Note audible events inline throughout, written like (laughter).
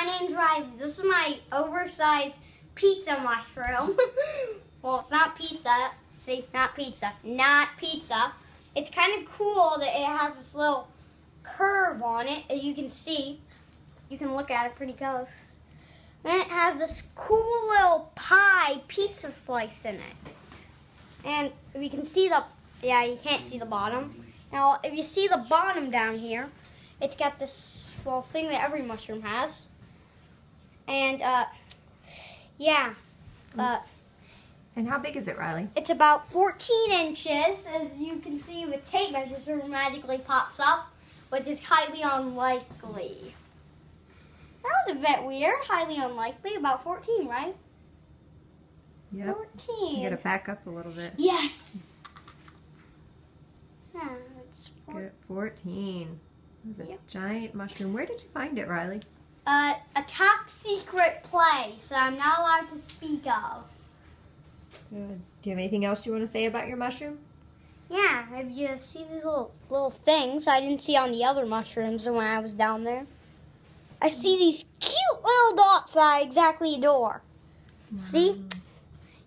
my name's Riley. This is my oversized pizza mushroom. (laughs) well, it's not pizza. See, not pizza. Not pizza. It's kind of cool that it has this little curve on it, as you can see. You can look at it pretty close. And it has this cool little pie pizza slice in it. And you can see the, yeah, you can't see the bottom. Now, if you see the bottom down here, it's got this well thing that every mushroom has. And uh, yeah, uh, And how big is it, Riley? it's about 14 inches, as you can see with tape measures, it magically pops up, which is highly unlikely. That was a bit weird. Highly unlikely. About 14, right? Yep. 14. You gotta back up a little bit. Yes. Yeah, it's 14. Good. 14. This is a Yep. giant mushroom. Where did you find it, Riley? Uh, a top secret place that I'm not allowed to speak of. Good. Do you have anything else you want to say about your mushroom? Yeah, have you seen these little little things I didn't see on the other mushrooms when I was down there. I see these cute little dots I exactly adore. See?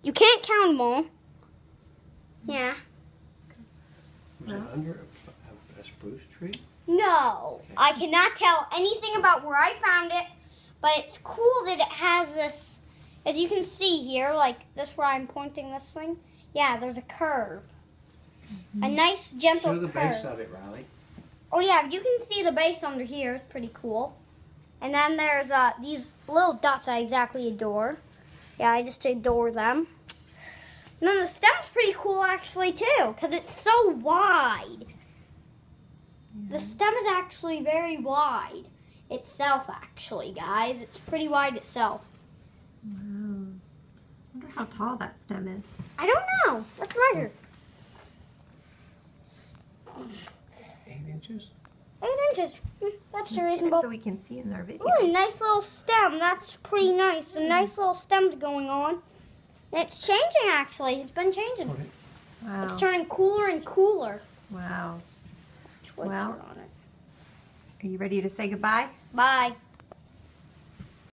You can't count them all. Yeah. Was it under a, a, a spruce tree? No, I cannot tell anything about where I found it, but it's cool that it has this, as you can see here, like this where I'm pointing this thing. Yeah, there's a curve. A nice gentle Show the curve. base of it, Riley. Oh yeah, you can see the base under here. It's pretty cool. And then there's uh, these little dots I exactly adore. Yeah, I just adore them. And then the stem's pretty cool actually too, because it's so wide. The stem is actually very wide itself, actually, guys. It's pretty wide itself. Wow. wonder how tall that stem is. I don't know. Let's measure. Eight inches. Eight inches. Hmm, That's reasonable. So we can see in our video. Ooh, nice little stem. That's pretty nice. A nice little stem's going on. And it's changing, actually. It's been changing. Wow. It's turning cooler and cooler. Wow. Schweitzer Well. on it. Are you ready to say goodbye? Bye.